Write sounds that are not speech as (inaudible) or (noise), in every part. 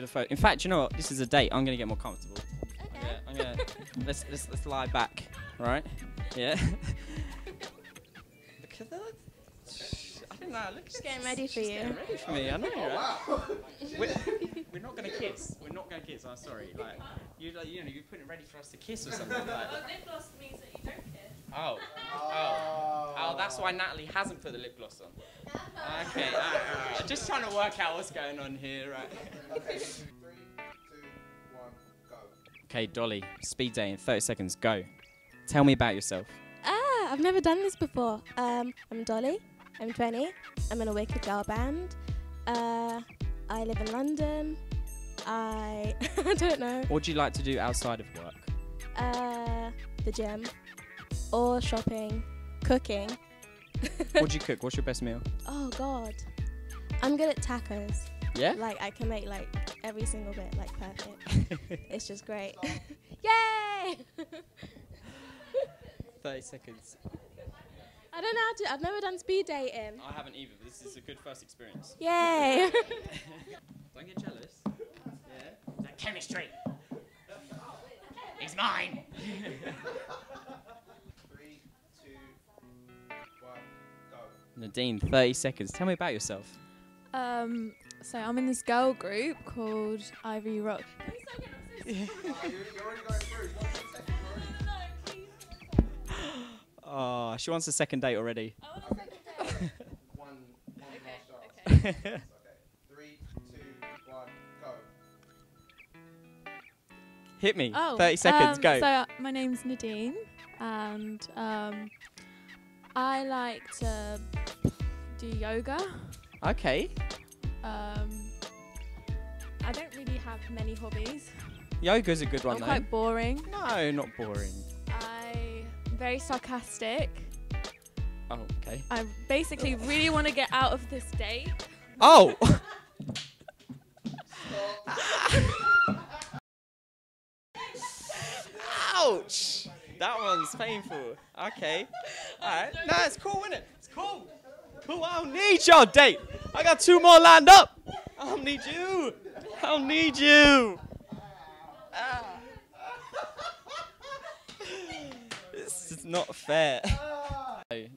the photo. In fact, you know what? This is a date. I'm gonna get more comfortable. Okay. Yeah, I'm gonna let's let's let's lie back, right? Yeah. (laughs) Look at that. I don't know. Look, Just getting ready for you. Getting ready for me. I know. Right? Oh, (laughs) we're, we're not gonna kiss. We're not gonna kiss. I'm sorry. Like you, like you know, you're putting it ready for us to kiss or something. Like, lip gloss means that you don't kiss. oh, oh, oh. Oh. That's why Natalie hasn't put the lip gloss on. Okay. all right, all right. Just trying to work out what's going on here, right? Okay, three, two, one, go. Okay, Dolly. Speed day in 30 seconds. Go. Tell me about yourself. Ah, I've never done this before. Um, I'm Dolly. I'm 20. I'm in a Wicked Girl band. Uh, I live in London. I (laughs) I don't know. What do you like to do outside of work? Uh, the gym, or shopping, cooking. What do you (laughs) cook? What's your best meal? oh God, I'm good at tacos. Yeah? Like I can make like every single bit like perfect. (laughs) it's just great. (laughs) Yay! 30 seconds. I don't know how to. I've never done speed dating. I haven't either, but this is a good first experience. Yay! Don't get jealous. Yeah? Chemistry? It's mine! Nadine, 30 seconds. Tell me about yourself. Um, so I'm in this girl group called IV Rox. Oh, you, you're already going through. What's the Oh, she wants a second date already. (laughs) One, one last chance. Okay, three, two, one, go. Hit me. Oh, 30 seconds, um, go. So uh, my name's Nadine, and um, I like to do yoga. okay. Um, I don't really have many hobbies. Yoga's a good one, I'm though. quite boring. No, not boring. I'm very sarcastic. Oh, okay. I basically really want to get out of this date. Oh! (laughs) Ouch! That one's painful. Okay. Alright. No, it's cool, isn't it? It's cool. Cool. I don't need your date. I got two more lined up. I don't need you. I don't need you. Ah. This is not fair. I'm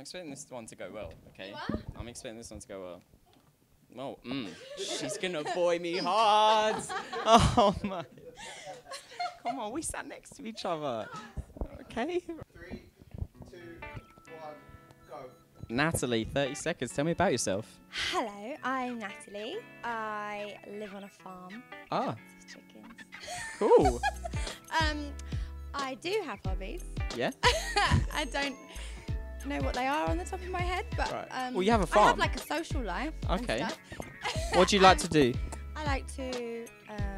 expecting this one to go well, okay? I'm expecting this one to go well. Oh, mm. She's gonna boy me hard. (laughs) Oh my. Come on, we sat next to each other. Okay. Natalie, 30 seconds. Tell me about yourself. Hello, I'm Natalie. I live on a farm Ah, chickens. cool. (laughs) Um, I do have hobbies. Yeah? (laughs) I don't know what they are on the top of my head, but Right. um, Well, you have a farm. I have like a social life. Okay. What do you like to do? (laughs) I like to um,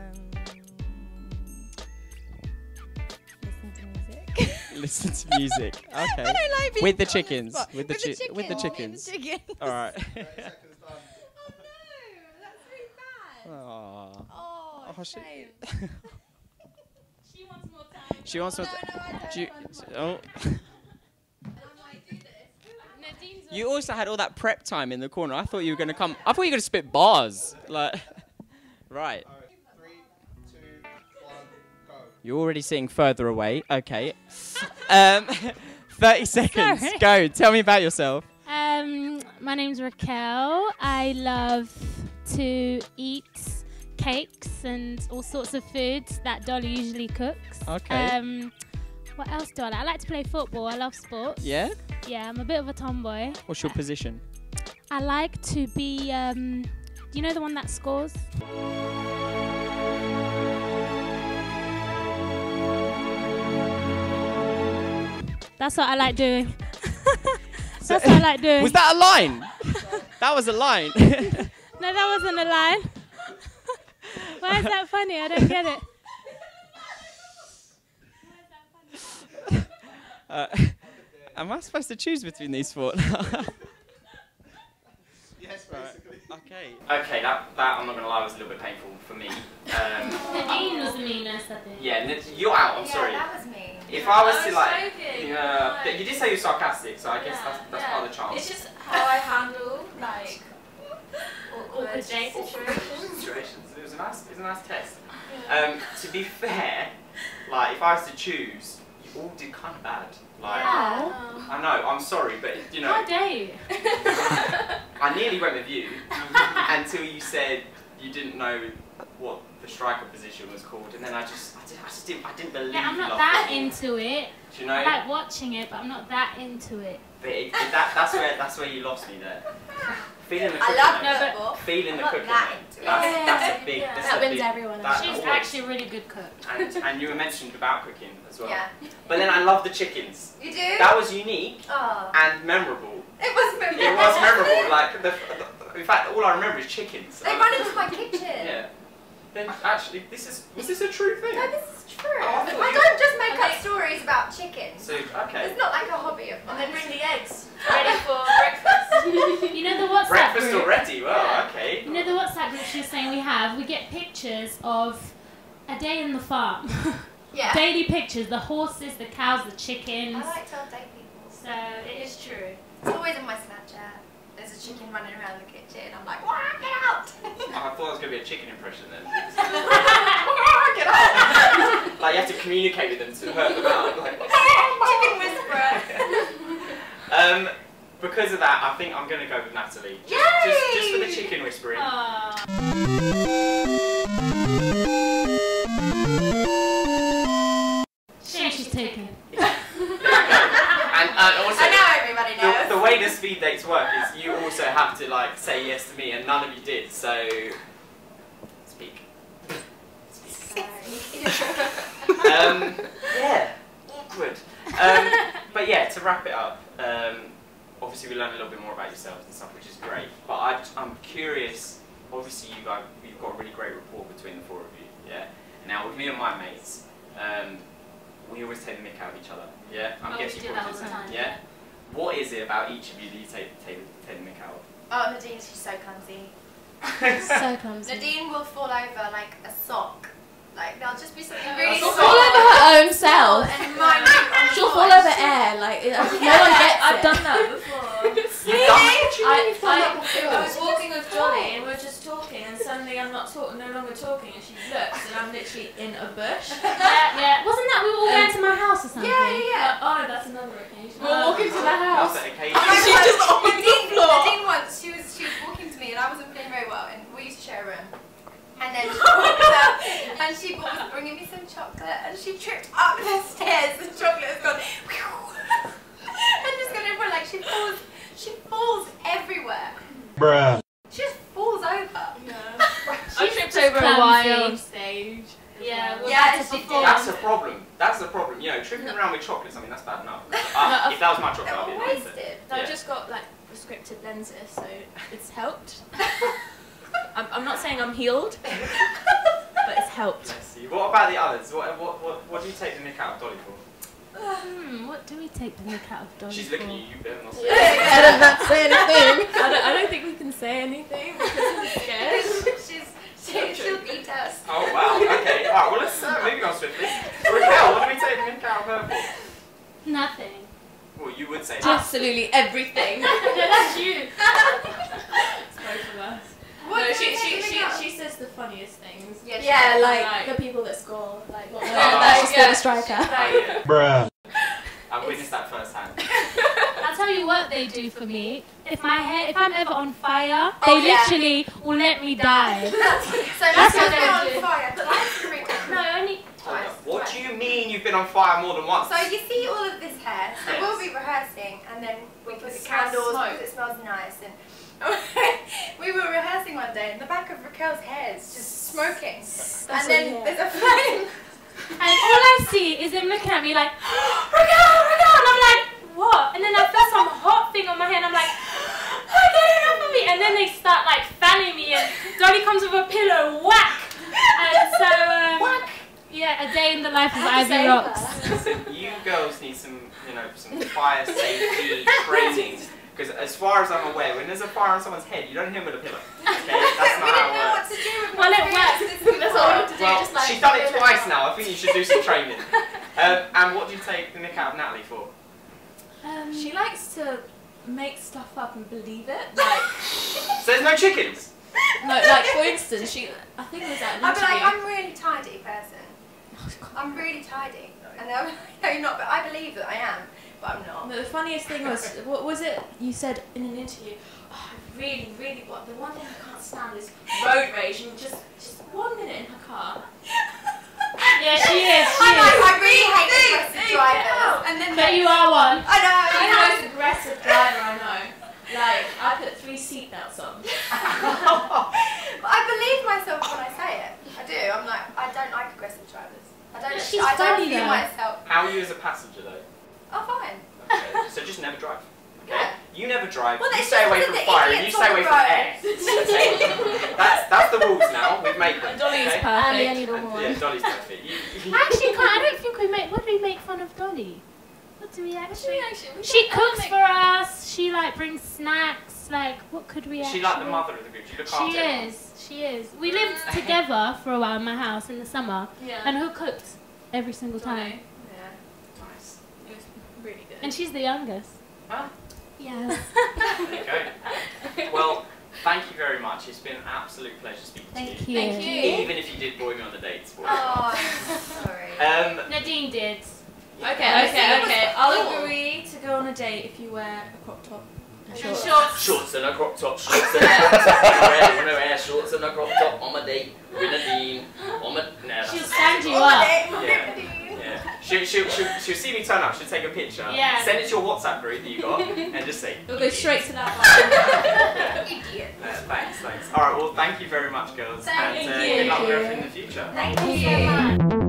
(laughs) Listen to music. (laughs) Okay. I don't like being With the chickens. spot. With the chi- with the chickens. With the chickens. All right. (laughs) Thirty seconds done. Oh no, that's really bad. Aw. Oh, Oh, she- shame. she wants more time. She wants to. No, no, I don't Do you, oh. I might do this. Nadine's You also had all that prep time in the corner. I thought you were gonna come. I thought you were gonna spit bars. Like, right. Three, two, one, go. You're already sitting further away. Okay. Um, (laughs) 30 seconds. Sorry. Go. Tell me about yourself. Um, my name's Raquel. I love to eat cakes and all sorts of foods that Dolly usually cooks. Okay. Um, what else do I like? I like to play football. I love sports. Yeah. Yeah, I'm a bit of a tomboy. What's your position? I like to be. Um, do you know the one that scores? That's what I like doing. So- (laughs) That's what I like doing. Was that a line? that was a line. (laughs) No, that wasn't a line. Why is that funny? I don't get it. uh, (laughs) am I supposed to choose between these four? Yes, basically. okay. Okay, that, that I'm not gonna lie was a little bit painful for me. Um, (laughs) Nadine was the meanest, I think. yeah, you're out. I'm yeah, sorry. that was me. If I was to was like, joking, yeah, but you did say you're sarcastic, so I guess Yeah, that's that's yeah. part of the charm. It's just how I handle like (laughs) awkward Awkward date situations. situations. It was was a nice, it was a nice test. Um, to be fair, like if I was to choose, you all did kind of bad. Like I know, I'm sorry, but you know, How dare you? I nearly went with you (laughs) until you said you didn't know what the striker position was called, and then I just, I, did, I just didn't, I didn't believe Yeah, I'm not lot. that into it. Do you know? I like watching it, but I'm not that into it. But it, it- that, that's where that's where you lost me there. Feeling the I cooking. love though. No. Feeling I'm the not cooking. that into. That's, Yeah. that's a big. Yeah. That's That a wins big, everyone. that She's always- actually a really good cook. And, and you were mentioned about cooking as well. Yeah. But then I love the chickens. You do? That was unique oh. and memorable. It was memorable. It was memorable. Like the, the, in fact, all I remember is chickens. They Um, run into my kitchen. Yeah. Then actually, this is was this a true thing? No, this is true. Oh, I I don't just make up stories about chickens. So okay. It's not like a hobby of mine. And mine. then bring the eggs ready for breakfast. (laughs) You know the WhatsApp Breakfast group? already. Well, okay. You know the WhatsApp group she was saying we have? We get pictures of a day in the farm. (laughs) Yeah. Daily pictures, the horses, the cows, the chickens. I like to update people. So it is true. It's always on my Snapchat. There's a chicken running around the kitchen. I'm like, Wah, get out! I thought it was gonna be a chicken impression then. Get (laughs) out! like you have to communicate with them to hurt them out. Like, (laughs) chicken whisperer. (laughs) um, because of that, I think I'm gonna go with Natalie. Just, just, just for the chicken whispering. Shame she's taken. and, and also, I know everybody knows. the, the way the speed dates work is you also have to like say yes to me, and none of you did. So speak. Speak. um, (laughs) yeah, awkward. Um, but yeah, to wrap it up, um, obviously we learned a little bit more about yourselves and stuff, which is great. But I, I'm curious. Obviously, you guys, you've got a really great rapport between the four of you. Yeah. Now, with me and my mates, um, we always take the mick out of each other. Yeah. I'm Oh, guessing do you that probably all the time. Yeah. What is it about each of you that you take take, take the mick out? Oh, Nadine, she's so clumsy. of? (laughs) So clumsy. Nadine will fall over like a sock. Like, there'll just be something A really sock? Fall over her own self. And mine on She'll fall over air. Like (laughs) no one gets I've done that before. You've done what do you mean I, you've done that I, before? I was walking with Dolly and we're just talking and suddenly I'm not talk, no longer talking and she looks and I'm literally in a bush. (laughs) yeah, yeah. Wasn't that we were all going to my house or something? Yeah, yeah, yeah. Uh, oh no, that's another occasion. We're walking to the house. was an occasion. Oh She's God, just on the Nadine, floor. Nadine once, she was, she was walking to me and I wasn't feeling very well and we used to share a room. And then she walked up and she was bringing me some chocolate and she tripped up the stairs and chocolate has gone (laughs) and just gone everywhere like she falls, she falls everywhere. Bruh. She just falls over. I She's tripped just over a clumsy. on stage. Yeah, well, Yeah, that's a she That's a problem. That's the problem. You know, tripping around with chocolates. I mean, that's bad enough. (laughs) Uh, if that was my chocolate, I'd be annoyed. but- wasted. I Yeah. just got like prescriptive lenses, so it's helped. (laughs) I'm, I'm not saying I'm healed, but it's helped. Let's see. What about the others? What, what, what, what do you take the nick out of Dolly for? Hmm, what do we take the mick out of Dolly She's for? looking at you. You better not say. Better not say anything. I don't, I don't think we can say anything because I'm (laughs) scared. She's, she, she'll beat us. Oh wow. Okay. All right. Well, let's uh, moving on swiftly. Raquel, what do we take the nick out of her for? Nothing. Well, you would say that. Absolutely everything. no, (laughs) that's you. It's (laughs) both of us. What no, she, she, she, she says the funniest things. Yeah, Yeah, does. like the people that score. Like (laughs) not Yeah, yeah, like, she's yeah. the striker. Oh, Like. Bruh. I've witnessed that firsthand. I'll tell you what they do for me. If my hair, if I'm ever on fire, Oh, they yeah. literally will let me die. (laughs) so That's what they do. fire twice three times. No, only Twice. What twice. do you mean you've been on fire more than once? So you see all of this hair. So Yes. we'll be rehearsing, and then we put It the candles because it smells nice. And (laughs) we were rehearsing one day, and the back of Raquel's hair is just smoking. That's and then there's a flame. And all I see is them looking at me like, (gasps) Raquel, Raquel, and I'm like, what? And then I feel some hot thing on my head, and I'm like, oh, get it off of me. And then they start like fanning me, and Dolly comes with a pillow, whack. And so, um, yeah, a day in the life of Have to IV save Rox. her. (laughs) You girls need some, you know, some fire safety (laughs) training. Because as far as I'm aware, when there's a fire on someone's head, you don't hit them with a pillow. (laughs) Okay, that's not didn't how it works. to do with Well, it works. That's all we have to do, Well, just like she's done it twice now. I think you should do some training. Um, and what do you take the nick out of Natalie for? Um, She likes to make stuff up and believe it. Like, So there's no chickens. No, like for instance, she. I think it was at I'd be like, I'm a really tidy person. I'm really tidy. And they'll like, (laughs) no, you're not. But I believe that I am, but I'm not. But the funniest thing was, (laughs) what was it you said in an interview? Oh, I really, really, what the one thing I can't stand is road rage and just, just one minute in her car. (laughs) Yeah, she is. She I, like, is. I really hate aggressive drivers. And then But they- you are one. I know. She's I the most aggressive driver I know. Like, I put three seatbelts on. But I believe myself when I say it. I do. I'm like, I don't like aggressive drivers. I don't. But she's I don't funny view though. myself. How are you as a passenger though? Oh, fine. Okay. (laughs) so just never drive. Okay. Yeah. You never drive. Well, you stay away from fire and you stay away from road. air. (laughs) That's that's the rules now. We've made them. Dolly is okay? perfect. I'm the only And- yeah. Dolly's perfect. You, you, Actually, (laughs) I don't think we make. What do we make fun of Dolly? What do we actually? actually, She cooks for us. She like brings snacks. Like, what could we? she actually? like the mother of the group. She look after She is. She is. We lived (laughs) together for a while in my house in the summer, Yeah. and who cooked every single time? Yeah. Nice. It was really good. And she's the youngest. Ah. Yes. (laughs) Okay. Well, thank you very much. It's been an absolute pleasure speaking Thank to you. Thank you. Even if you did bore me on the dates. boy. Oh, (laughs) sorry. Um, Nadine did. Okay, I okay, okay. Was I'll agree to go on a date if you wear a crop top and And shorts. shorts. shorts and a crop top, shorts and a crop top. I wanna wear shorts and a crop top on my date with Nadine. On my, no, She'll not- stand you up. Yeah. Yeah. She'll, she'll, she'll, she'll see me turn up, she'll take a picture, Yeah. send it to your WhatsApp group that you got, and just say, (laughs) We'll go straight to that (laughs) one. Idiot. Uh, thanks, thanks. Alright, well, thank you very much, girls. Thank and uh, you. good luck with everything in the future. Thank Thank you you